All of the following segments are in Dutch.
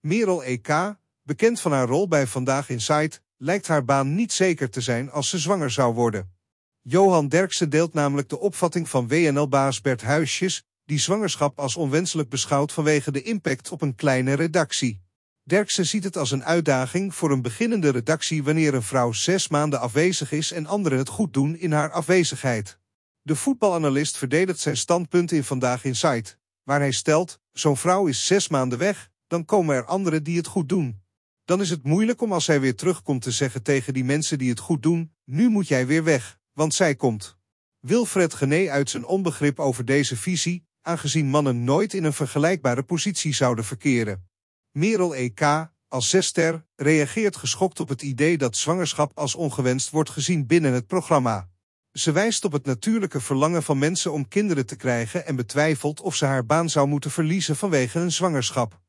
Merel EK, bekend van haar rol bij Vandaag Inside, lijkt haar baan niet zeker te zijn als ze zwanger zou worden. Johan Derksen deelt namelijk de opvatting van WNL-baas Bert Huisjes, die zwangerschap als onwenselijk beschouwt vanwege de impact op een kleine redactie. Derksen ziet het als een uitdaging voor een beginnende redactie wanneer een vrouw zes maanden afwezig is en anderen het goed doen in haar afwezigheid. De voetbalanalist verdedigt zijn standpunt in Vandaag Inside, waar hij stelt, zo'n vrouw is zes maanden weg, dan komen er anderen die het goed doen. Dan is het moeilijk om als zij weer terugkomt te zeggen tegen die mensen die het goed doen, nu moet jij weer weg, want zij komt. Wilfred Gené uit zijn onbegrip over deze visie, aangezien mannen nooit in een vergelijkbare positie zouden verkeren. Merel EK, als zester, reageert geschokt op het idee dat zwangerschap als ongewenst wordt gezien binnen het programma. Ze wijst op het natuurlijke verlangen van mensen om kinderen te krijgen en betwijfelt of ze haar baan zou moeten verliezen vanwege een zwangerschap.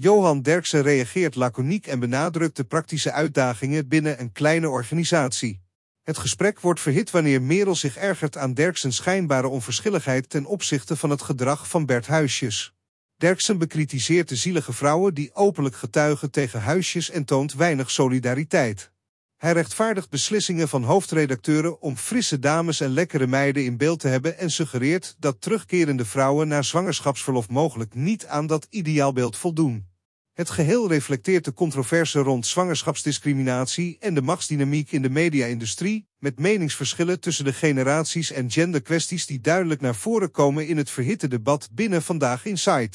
Johan Derksen reageert laconiek en benadrukt de praktische uitdagingen binnen een kleine organisatie. Het gesprek wordt verhit wanneer Merel zich ergert aan Derksens schijnbare onverschilligheid ten opzichte van het gedrag van Bert Huisjes. Derksen bekritiseert de zielige vrouwen die openlijk getuigen tegen Huisjes en toont weinig solidariteit. Hij rechtvaardigt beslissingen van hoofdredacteuren om frisse dames en lekkere meiden in beeld te hebben en suggereert dat terugkerende vrouwen na zwangerschapsverlof mogelijk niet aan dat ideaalbeeld voldoen. Het geheel reflecteert de controverse rond zwangerschapsdiscriminatie en de machtsdynamiek in de media-industrie, met meningsverschillen tussen de generaties en genderkwesties die duidelijk naar voren komen in het verhitte debat binnen Vandaag Inside.